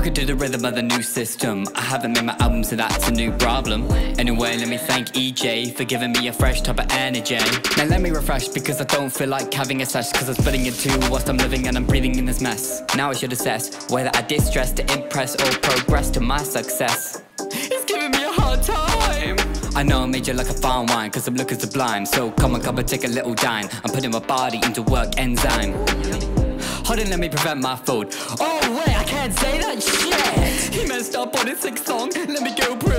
Welcome to the rhythm of the new system. I haven't made my album, so that's a new problem. Anyway, let me thank EJ for giving me a fresh type of energy. Now let me refresh because I don't feel like having a sesh. Cause I'm splitting in two whilst I'm living and I'm breathing in this mess. Now I should assess whether I distress to impress or progress to my success. It's giving me a hard time. I know I made you like a fine wine Cause I'm looking sublime So come on, come and take a little dine I'm putting my body into work enzyme Hold on, let me prevent my food Oh wait, I can't say up on his sixth song. Let me go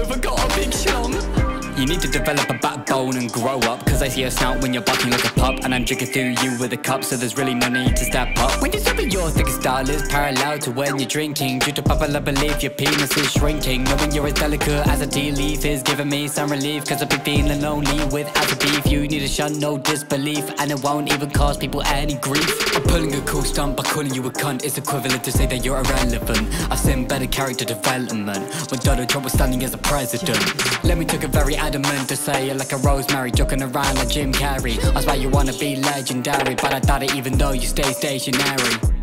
you need to develop a backbone and grow up Cause I see a snout when you're barking like a pup And I'm drinking through you with a cup So there's really no need to step up. When you're sipping your thickest style is parallel to when you're drinking Due to pop, I believe your penis is shrinking. Knowing you're as delicate as a tea leaf is giving me some relief Cause I've been feeling lonely without a beef. You need to shun no disbelief And it won't even cause people any grief. I'm pulling a cool stunt by calling you a cunt. It's equivalent to say that you're irrelevant. I've seen better character development When Donald Trump was standing as a president. Let me take a very adamant to say it like a rosemary Joking around like Jim Carrey. I swear you wanna be legendary But I doubt it even though you stay stationary